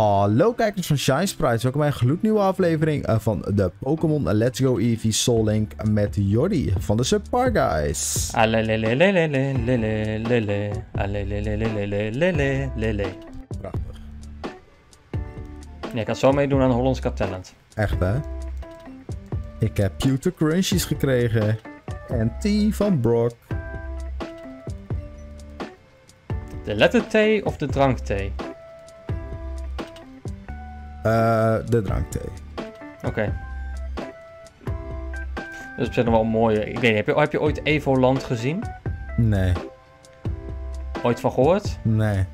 Hallo kijkers van Shine Sprites, welkom bij een gloednieuwe aflevering eh, van de Pokémon Let's Go Eevee Soul Link met Jordi van de Subpar Guys. Prachtig. Ja, ik kan zo meedoen aan Hollands Cup Talent. Echt hè? Ik heb Pewter Crunchies gekregen en T van Brock. De letter T of de drank T? Eh, de drankthee. Oké. Dat is op zich nog wel een mooie. Ik weet niet, heb je, heb je ooit Evoland gezien? Nee, Ooit van gehoord? nee.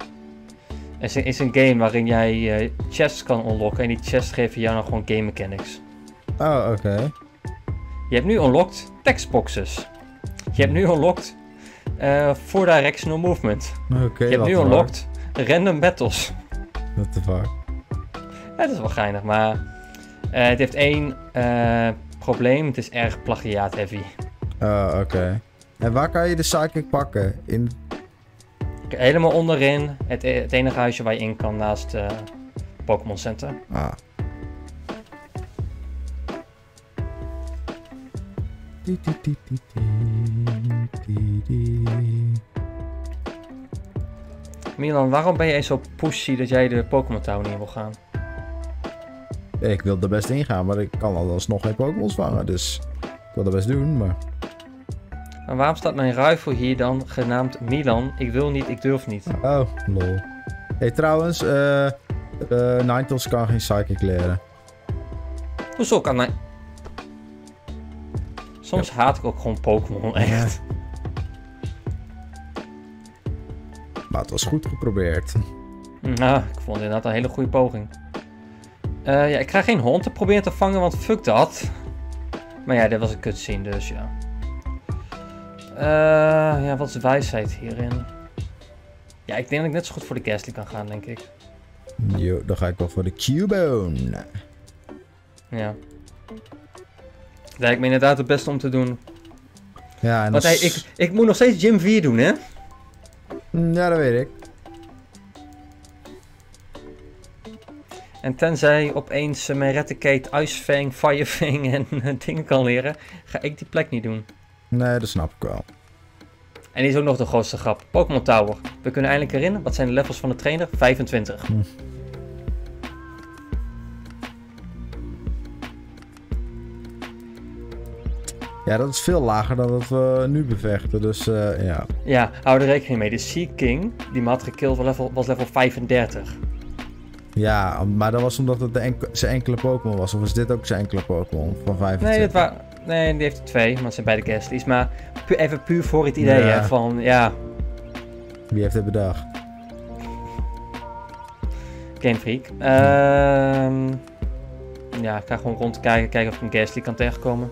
Het is een, is een game waarin jij eh, chests kan unlocken. En die chests geven jou dan gewoon game mechanics. Oh, oké. Je hebt nu unlocked textboxes. Je hebt nu unlocked eh four directional movement. Oké, Je hebt nu unlocked random battles. What the fuck? Ja, dat is wel geinig, maar eh, het heeft één eh, probleem. Het is erg plagiaat heavy. Oh, oké. En waar kan je de Psychic pakken? In... Helemaal onderin, het, e- het enige huisje waar je in kan naast eh Pokémon Center. Ah. Milan, waarom ben jij zo pushy dat jij de Pokémon Town in wil gaan? Ik wil er best ingaan, maar ik kan alsnog geen Pokémons vangen. Dus ik wil dat best doen, maar... Maar waarom staat mijn ruifel hier dan genaamd Milan? Ik wil niet, ik durf niet. Oh, lol. hey, trouwens, eh... eh Ninetales kan geen Psychic leren. Hoezo kan hij... Soms haat ik ook gewoon Pokémon, echt. Maar het was goed geprobeerd. Nou, ik vond het inderdaad een hele goede poging. Eh, ja, ik ga geen hond te proberen te vangen, want fuck dat. Maar ja, dit was een cutscene, dus ja. Eh, ja, wat is wijsheid hierin? Ja, ik denk dat ik net zo goed voor de Ghastly kan gaan, denk ik. Yo, dan ga ik wel voor de Cubone. Ja. Lijkt me inderdaad het beste om te doen. Ja, en Want als... hey, ik, ik moet nog steeds Gym 4 doen, hè? Mm, Ja, dat weet ik. En tenzij opeens uh, mijn Raticate, Icefang, Firefang en eh, dingen kan leren, ga ik die plek niet doen. Nee, dat snap ik wel. En die is ook nog de grootste grap. Pokémon Tower. We kunnen eindelijk erin. Wat zijn de levels van de trainer? 25. Ja, dat is veel lager dan dat we nu bevechten. Dus eh, ja. Ja, hou er rekening mee. De Sea King, die me had gekild, was level, was level 35. Ja, maar dat was omdat het de zijn enkele Pokémon was. Of is dit ook zijn enkele Pokémon van 25? Nee, nee, die heeft er twee, want het zijn beide Ghastlies. Maar pu- even puur voor het idee, Ja. hè, van ja, Wie heeft dit bedacht? Game Freak. Ehm ja, ik ga gewoon rondkijken, kijken of ik een Ghastly kan tegenkomen.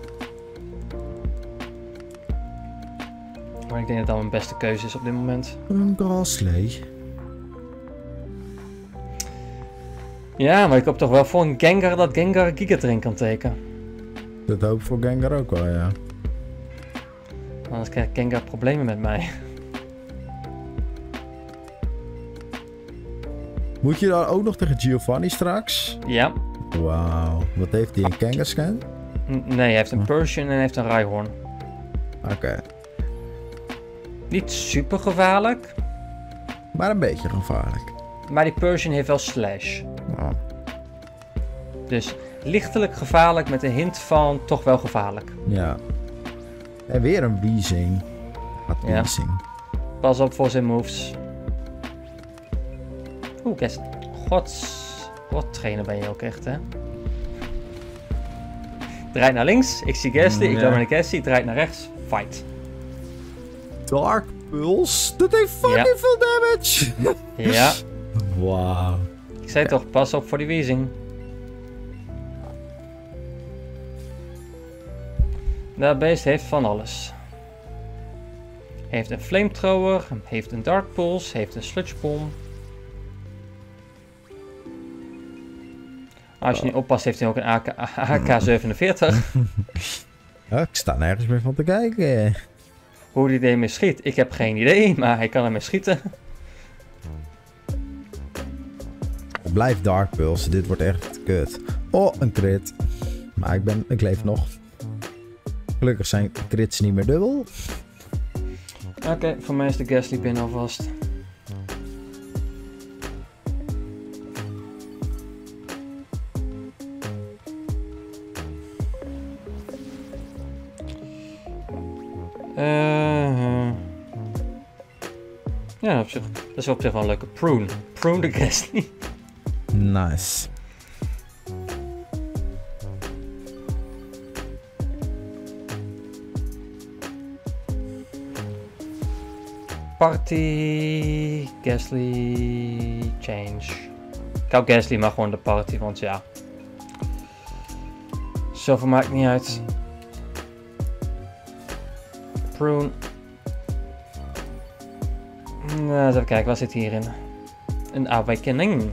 Maar ik denk dat dat mijn beste keuze is op dit moment. Een Grassley. Ja, maar ik hoop toch wel voor een Gengar dat Gengar Giga kan tekenen. Dat hoop ik voor Gengar ook wel, ja. Anders krijgt Gengar problemen met mij. Moet je dan ook nog tegen Giovanni straks? Ja. Wauw. Wat heeft hij? Een Kangaskhan? Nee, hij heeft een Persian en hij heeft een Rhyhorn. Oké. Niet super gevaarlijk, Maar een beetje gevaarlijk. maar die Persian heeft wel slash. Oh. Dus lichtelijk gevaarlijk met een hint van toch wel gevaarlijk. Ja. En weer een Weezing. Wat Ja. Pas op voor zijn moves. Oeh, Gast. Gods. God trainer ben je ook echt, hè? Draait naar links, ik zie Gastly, ik loop naar de Gastly, draait naar rechts, fight. Dark Pulse? Dat heeft fucking Ja. veel damage! Ja, Wauw. Ik zei toch, pas op voor die Weezing. Dat beest heeft van alles. Heeft een flamethrower, heeft een dark pulse, heeft een sludge bomb. Als je niet oppast, heeft hij ook een AK, AK-47. Ja, ik sta nergens meer van te kijken. Hoe die ermee schiet, ik heb geen idee, maar hij kan ermee schieten. Blijf Dark Pulse. Dit wordt echt kut. Oh, een crit. Maar ik, ben, ik leef nog. Gelukkig zijn crits niet meer dubbel. Oké, voor mij is de Ghastly pin alvast. Eh, ja, op zich, dat is op zich wel een leuke prune. Prune de Ghastly. Nice. Party, Gasly, change. Ik hou Gasly maar gewoon de party, want ja. Zoveel maakt niet uit. Prune. Nou, eens even kijken, wat zit hierin? Een awakening.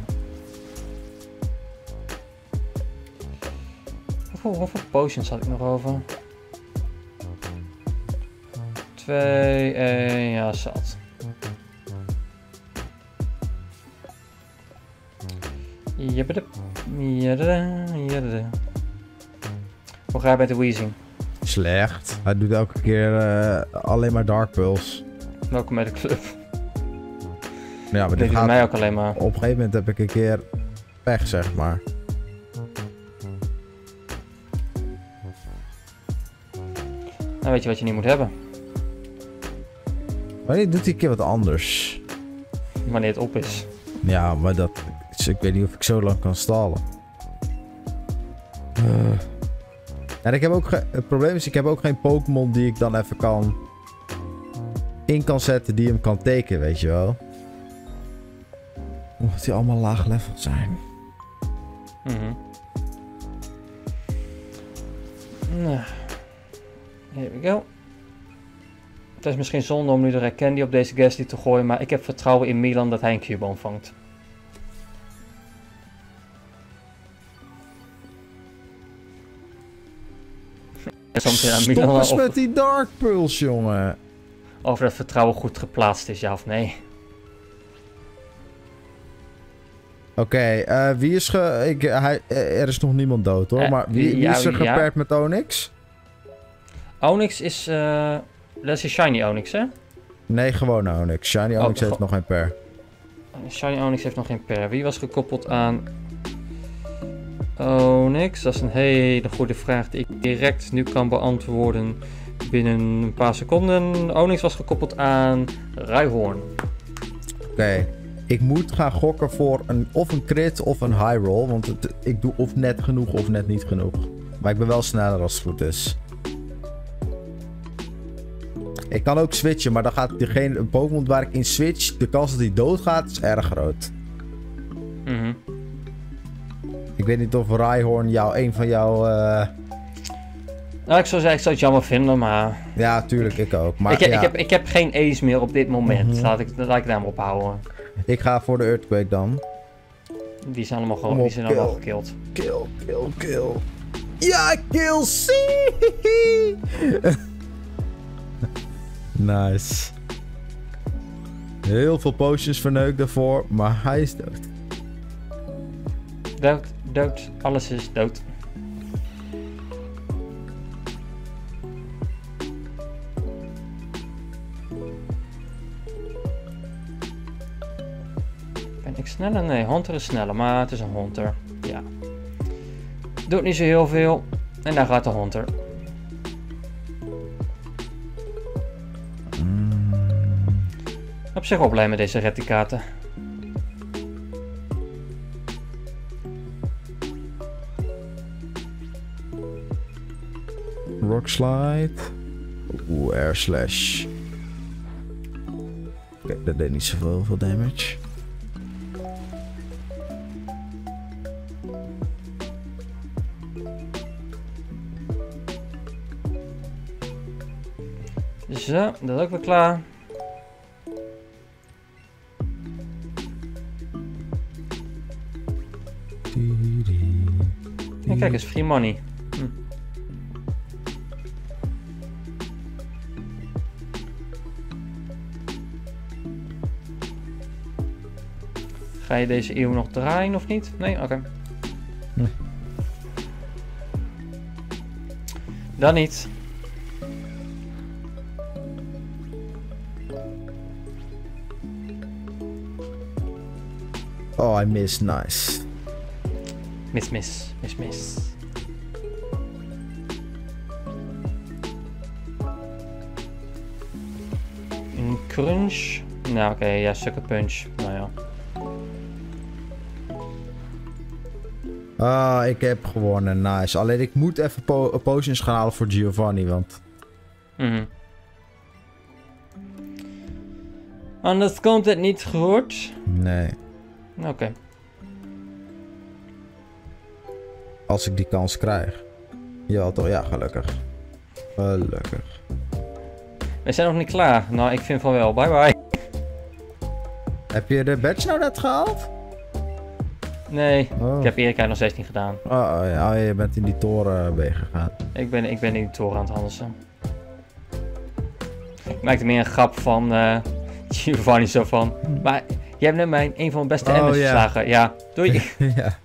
Hoeveel, hoeveel potions had ik nog over? Twee, één, ja, zat. Jibbede, jibbede, jibbede. Hoe ga je bij de Weezing? Slecht. Hij doet elke keer eh, alleen maar Dark Pulse. Welkom bij de club. Ja, maar Dit gaat... mij ook alleen maar. Op een gegeven moment heb ik een keer pech, zeg maar. Weet je wat je niet moet hebben. Wanneer doet hij een keer wat anders? Wanneer het op is. Ja, maar dat... Ik weet niet of ik zo lang kan stallen. Eh. En ik heb ook het probleem is, ik heb ook geen Pokémon die ik dan even kan... In kan zetten die hem kan tekenen, weet je wel. Omdat die allemaal laag level zijn. Mhm. Nou, here we go. Het is misschien zonde om nu de Red Candy op deze Gasly te gooien, maar ik heb vertrouwen in Milan dat hij een Cubone vangt. Soms aan Stop eens of, met die Dark Pulse, jongen. of dat vertrouwen goed geplaatst is, ja of nee. Oké, eh, wie is ge... Ik, hij, er is nog niemand dood, hoor. Eh, maar wie, wie ja, is er ja. gepaard met Onyx? Onyx is, dat is een Shiny Onyx hè? Nee, gewoon Onyx. Shiny Oh, Onyx heeft nog geen per. Shiny Onyx heeft nog geen per. Wie was gekoppeld aan Onyx? Dat is een hele goede vraag die ik direct nu kan beantwoorden binnen een paar seconden. Onyx was gekoppeld aan Rhyhorn. Oké. Ik moet gaan gokken voor een, of een crit of een high roll. Want het- ik doe of net genoeg of net niet genoeg. Maar ik ben wel sneller als het goed is. Ik kan ook switchen, maar dan gaat degene, een Pokémon waar ik in switch, de kans dat hij doodgaat is erg groot. Mhm. Ik weet niet of Rhyhorn jou, een van jouw... eh, Nou, ik zou zeggen, ik zou het jammer vinden, maar... Ja, tuurlijk, ik ook. Maar ik, heb, ja, ik, heb, ik heb geen ace meer op dit moment. Mhm. laat, ik, laat ik daar maar op houden. ik ga voor de Earthquake dan. Die zijn allemaal, gewoon, op, die zijn allemaal kill. gekild. Kill, kill, kill. Ja, kill C! Nice. Heel veel potions verneukt daarvoor, maar hij is dood. Dood, dood, alles is dood. Ben ik sneller? Nee, Hunter is sneller, maar het is een Hunter. Ja. Doet niet zo heel veel. En daar gaat de Hunter. Op zich wel blij met deze retticaten. Rock slide. Oeh, air slash. Oké, dat deed niet zoveel veel damage. Zo, dat is ook weer klaar. Kijk eens, free money. Hm. Ga je deze eeuw nog draaien of niet? Nee? Oké. Nee. Dan niet. Oh, I miss. Nice. Mis, mis, mis, mis. Een crunch. Nou, oké, ja, sucker punch. Nou ja. Ah, ik heb gewonnen. Nice. Alleen ik moet even po potions gaan halen voor Giovanni, want... Mhm. Anders komt het niet goed. Nee. Oké. Als ik die kans krijg. Ja, toch? Ja, gelukkig. Gelukkig. We zijn nog niet klaar. Nou, ik vind van wel. Bye bye. Heb je de badge nou net gehaald? Nee, Oh. ik heb Erika nog steeds niet gedaan. Oh, oh, ja, oh, je bent in die toren eh, ben gegaan. Ik ben, ik ben in die toren aan het handelen. Ik maakte meer een grap van eh Giovanni zo van. Maar jij hebt net mijn een van mijn beste Oh, Emmys ja. verslagen. Ja, doei. ja.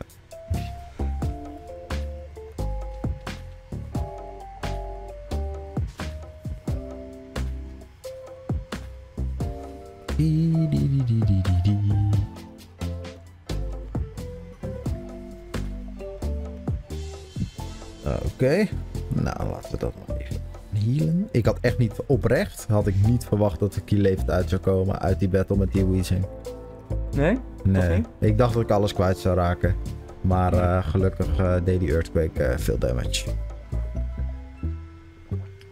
Die, die, die. Oké, nou laten we dat maar even healen. Ik had echt niet oprecht, had ik niet verwacht dat ik hier levend uit zou komen uit die battle met die Weezing. Nee? Nee, ik dacht dat ik alles kwijt zou raken. Maar eh, gelukkig eh, deed die Earthquake eh, veel damage.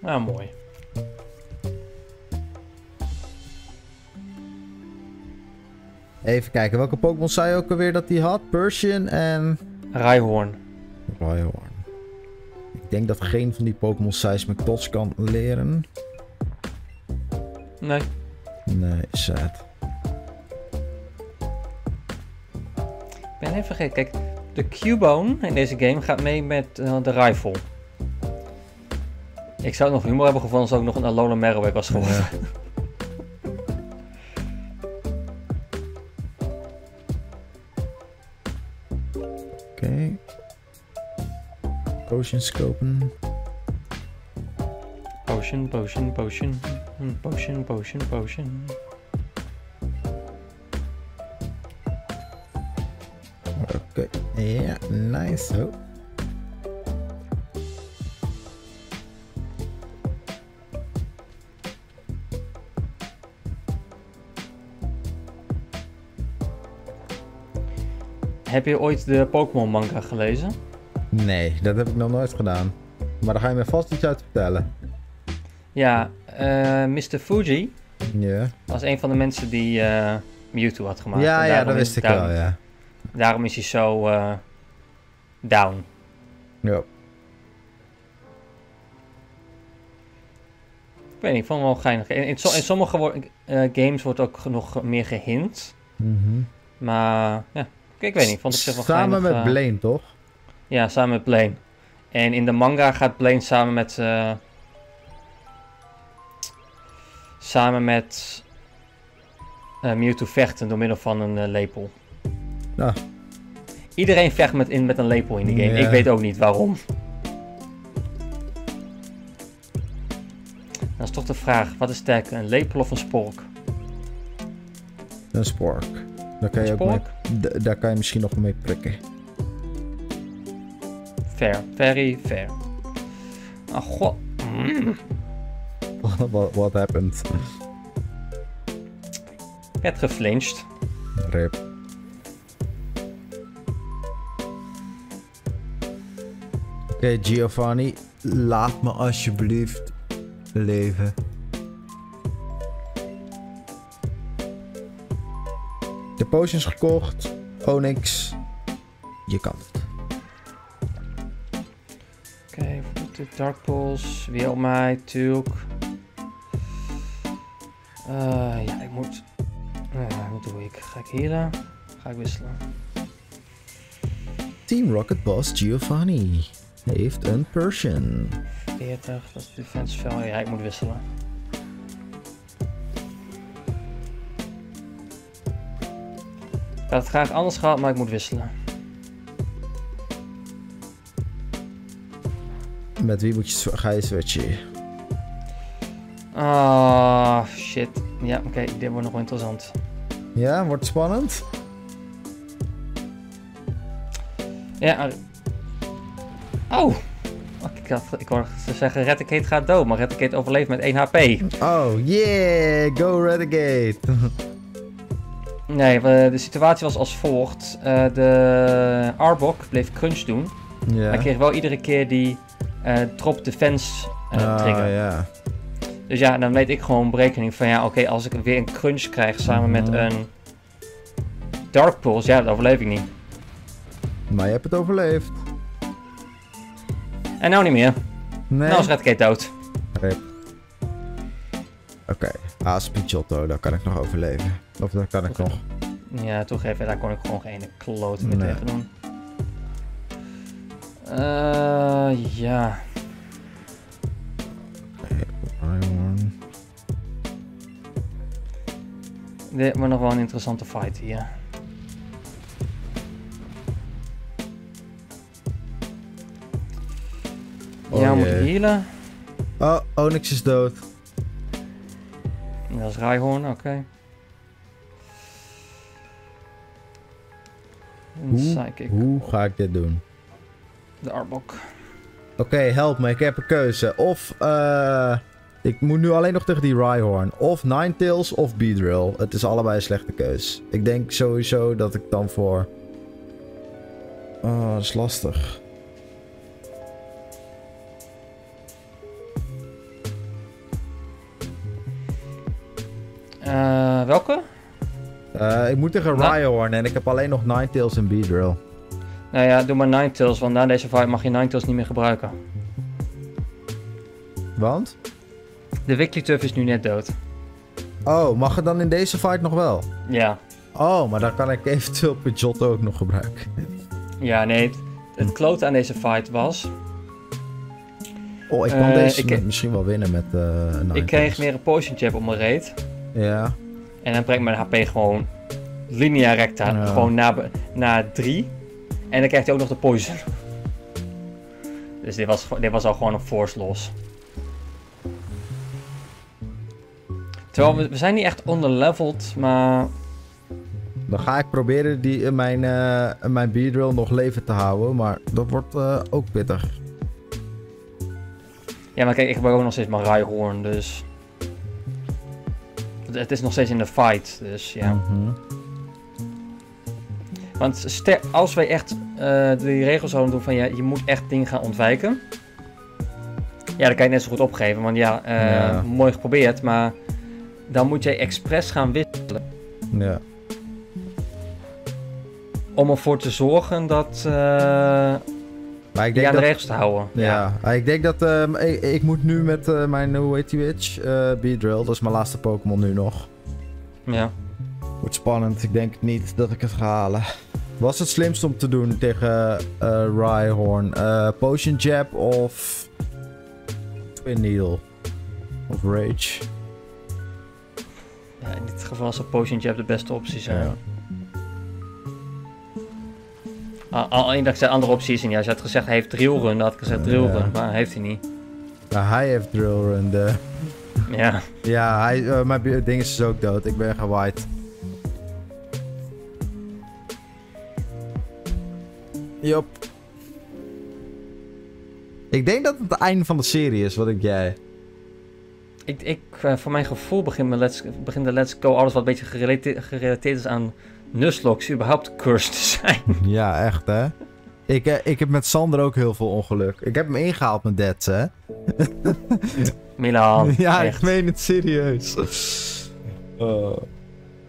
Nou, mooi. Even kijken, welke Pokémon zei je ook alweer dat hij had? Persian en Rhyhorn. Rhyhorn. Ik denk dat geen van die Pokémon Seismic Tots kan leren. Nee. Nee, sad. Ik ben even vergeten. Kijk, de Cubone in deze game gaat mee met eh, de rifle. Ik zou het nog humor hebben gevonden als ook nog een Alola Marowak was geworden. Ja. Potion scopen. Potion, potion, potion. Potion, potion, potion. Oké, ja, nice. Oh. Heb je ooit de Pokémon manga gelezen? Nee, dat heb ik nog nooit gedaan. Maar daar ga je me vast iets uit vertellen. Ja, eh Mr. Fuji Ja, was een van de mensen die eh, Mewtwo had gemaakt. ja, ja dat is- wist ik wel, ja. Daarom is hij zo eh, down. ja. Ik weet niet, ik vond het wel geinig. In, in, so- in sommige wo- games wordt ook nog meer gehint. Mhm. Maar ja, ik, ik weet niet, ik vond op zich wel Samen geinig, met Blaine, toch? Ja, samen met Blaine. En in de manga gaat Blaine samen met... eh, samen met... eh, Mewtwo vechten door middel van een eh, lepel. Ah. Iedereen vecht met, in, met een lepel in de game. Ja. Ik weet ook niet waarom. Dan is toch de vraag, wat is sterker, een lepel of een spork? Een spork. Daar kan, je ook mee, daar kan je misschien nog mee prikken. Fair, very fair. Ah, god. Mm. What, what happened? Ik werd geflinched. Rip. Oké, Giovanni, laat me alsjeblieft leven. De potions gekocht. Onyx. Je kan het. Dark Pulse. Mij, Tulk. Eh, ja, ik moet... wat doe ik? Ga ik hier dan? Ga ik wisselen? Team Rocket Boss Giovanni heeft een Persian. 40, dat is defense spel. Ja, ik moet wisselen. had het graag anders gehad, maar ik moet wisselen. Met wie moet je, ga je switchen? Ah, shit. Ja, oké, dit wordt nog wel interessant. Ja, wordt spannend. Ja. eh, Oh! Ik, had, ik hoorde ze zeggen, Redicate gaat dood, maar Redicate overleeft met 1 HP. Oh, yeah, go Renegade. Nee, de situatie was als volgt. Eh, de Arbok bleef crunch doen. ja. Hij kreeg wel iedere keer die drop defense eh Ah, trigger. ja. Dus ja, dan weet ik gewoon berekening van ja, oké, als ik weer een crunch krijg samen met Mhm. een Dark Pulse, ja, dat overleef ik niet. Maar je hebt het overleefd. En nou niet meer. Nee. Nou is Redgate dood. Rip. Oké, ah, Spichotto, daar kan ik nog overleven. Of daar kan ik nog. Ja, toegeven, daar kon ik gewoon geen klote meer Nee. tegen doen. Eh, ja. Dit wordt nog wel een interessante fight hier. Oh ja, jee. healen. Oh, Onyx is dood. Dat is Rhyhorn, oké. Een Hoe, hoe ga ik dit doen? De Arbok. Oké, help me, ik heb een keuze. Of, eh. ik moet nu alleen nog tegen die Rhyhorn. Of Ninetales of Beedrill. Het is allebei een slechte keus. Ik denk sowieso dat ik dan voor. Oh, dat is lastig. Eh, welke? Eh, ik moet tegen Nou- Rhyhorn en ik heb alleen nog Ninetales en Beedrill. Nou ja, doe maar Ninetales, want na deze fight mag je Ninetales niet meer gebruiken. Want? De Wigglytuff is nu net dood. Oh, mag het dan in deze fight nog wel? Ja. Oh, maar dan kan ik eventueel Pidgeotto ook nog gebruiken. Ja, nee. Het, het klote aan deze fight was... Oh, ik kan Eh, deze ik- met- misschien wel winnen met eh Ninetales. Ik kreeg meer een potion jab op mijn reet. Ja. En dan brengt mijn HP gewoon linea recta. Ja. Gewoon naar, naar 3. En dan krijgt hij ook nog de poison. Dus dit was, dit was al gewoon een force loss. Terwijl we, we zijn niet echt underleveled, maar Dan ga ik proberen die, eh, mijn, eh mijn Beedrill nog leven te houden. Maar dat wordt eh, ook pittig. Ja, maar kijk, ik gebruik ook nog steeds mijn Rhyhorn, dus... Het, is nog steeds in de fight, dus ja. Mhm. Want ster- als wij echt die regels zouden doen van ja, je moet echt dingen gaan ontwijken. Ja, dan kan je net zo goed opgeven, want ja, eh, Ja. mooi geprobeerd, maar dan moet je expres gaan wisselen. Ja. Om ervoor te zorgen dat eh Maar ik je denk aan dat... de regels te houden. Ja, Ah, ik denk dat ehm, ik, ik moet nu met eh, mijn, hoe heet die witch? Eh Beedrill, dat is mijn laatste Pokémon nu nog. ja. Wordt spannend, ik denk niet dat ik het ga halen. Was het slimst om te doen tegen eh Rhyhorn? Eh, Potion Jab of Twin Needle? Of Rage? Ja, in dit geval is een Potion Jab de beste optie zijn. Ja. Al- Alleen dat ik zei andere opties en ja, ze had gezegd hij heeft drillrun, dan had ik gezegd drillrun, Ja. maar heeft hij niet. Nou, hij heeft Drill Run. De... Ja, Ja, hij, eh, mijn ding is dus ook dood. Ik ben gewaaid. Jop. Ik denk dat het het einde van de serie is, wat denk jij? ik, ik, eh, voor mijn gevoel begint, mijn let's, begint de Let's Go alles wat een beetje gerelateerd, gerelateerd is aan Nuzlocke überhaupt cursed te zijn. Ja, echt hè? Ik, eh, ik heb met Sander ook heel veel ongeluk. Ik heb hem ingehaald met Deads, hè? Milan, ja, echt. ik meen het serieus. Oh.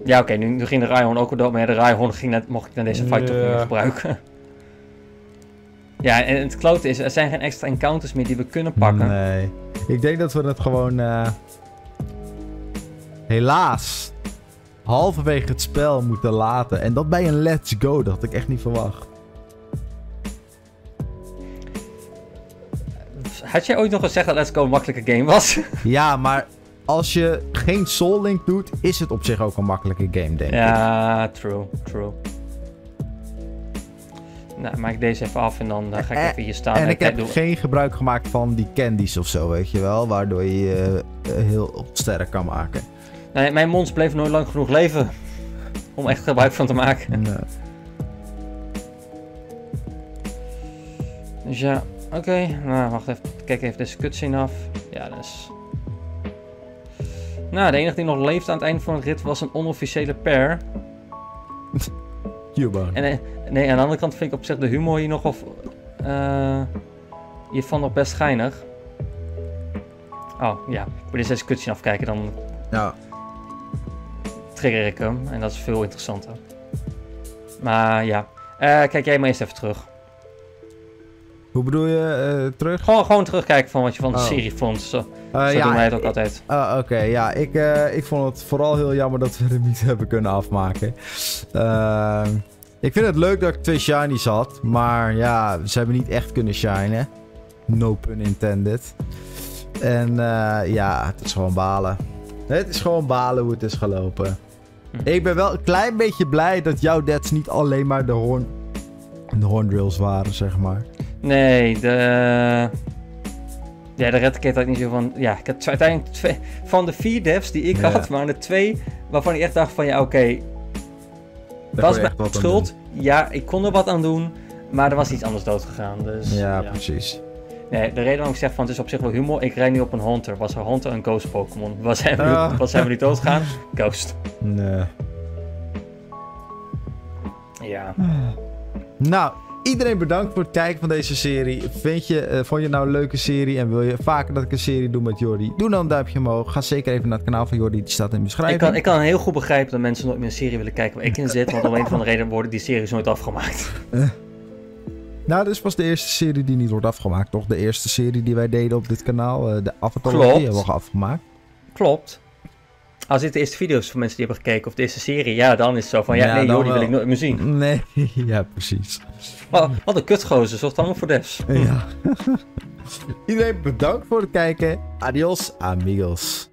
Ja, oké, nu, nu ging de Rhyhorn ook al dood, maar ja, de Rhyhorn ging net, mocht ik naar deze fight toch niet meer gebruiken. Ja, en het klote is, er zijn geen extra encounters meer die we kunnen pakken. Nee. Ik denk dat we het gewoon... eh, helaas... halverwege het spel moeten laten. En dat bij een Let's Go, dat had ik echt niet verwacht. Had jij ooit nog gezegd dat Let's Go een makkelijke game was? Ja, maar als je geen Soul Link doet, is het op zich ook een makkelijke game, denk ik. ja, true, true. Nou, maak deze even af en dan eh, ga ik Eh, even hier staan. En ik heb geen gebruik gemaakt van die candies of zo, weet je wel. Waardoor je eh, heel sterk kan maken. Nee, mijn mons bleef nooit lang genoeg leven. Om echt gebruik van te maken. En, Dus ja, oké. Nou, wacht even. Kijk even deze cutscene af. Ja, dat is... Nou, de enige die nog leeft aan het einde van het rit was een onofficiële pair. En eh, nee, aan de andere kant vind ik op zich de humor hier nog of eh hiervan nog best geinig. Oh, ja. Ik moet eens deze cutscene afkijken, dan Ja. trigger ik hem. En dat is veel interessanter. Maar ja. Eh, kijk jij maar eerst even terug. Hoe bedoel je eh, terug? Gewoon, gewoon terugkijken van wat je van de Oh. serie vond. Zo, zo ja, doen wij het ook altijd. Ah, Oké, ja, ik, eh, ik vond het vooral heel jammer dat we het niet hebben kunnen afmaken. Ehm, ik vind het leuk dat ik twee shinies had, maar ja, ze hebben niet echt kunnen shinen. No pun intended. En ja, het is gewoon balen. Het is gewoon balen hoe het is gelopen. Hm. Ik ben wel een klein beetje blij dat jouw deaths niet alleen maar de horn, de horn drills waren, zeg maar. Nee, de... Ja, de red kit had ik niet zo van... Ja, ik had uiteindelijk twee... Van de vier devs die ik Ja. had, waren er twee waarvan ik echt dacht van... Ja, oké, was mijn schuld. Ja, ik kon er wat aan doen. Maar er was iets anders dood gegaan. Dus. Ja, ja. precies. Nee, de reden waarom ik zeg van het is op zich wel humor. Ik rijd nu op een Haunter. Was er Haunter een Ghost Pokémon? Was hij Ah. nu, was hij nu dood gegaan? Ghost. Nee. Ja. Nou, iedereen bedankt voor het kijken van deze serie. Vind je, eh, vond je het nou een leuke serie en wil je vaker dat ik een serie doe met Jordi? Doe dan een duimpje omhoog. Ga zeker even naar het kanaal van Jordi, die staat in de Ik beschrijving. kan, ik kan heel goed begrijpen dat mensen nooit meer een serie willen kijken waar ik in zit. Want om een of andere reden worden die series nooit afgemaakt. Nou, dit pas de eerste serie die niet wordt afgemaakt, toch? De eerste serie die wij deden op dit kanaal, eh, de Avatar-logie, Klopt. hebben we afgemaakt. Klopt. Als dit de eerste video's van mensen die hebben gekeken of de eerste serie, ja, dan is het zo van ja, Ja, nee joh, die wil ik nooit meer zien. Nee, ja, precies. Oh, wat een kutgozer, zorgt allemaal voor devs. Ja. iedereen bedankt voor het kijken. Adios, amigos.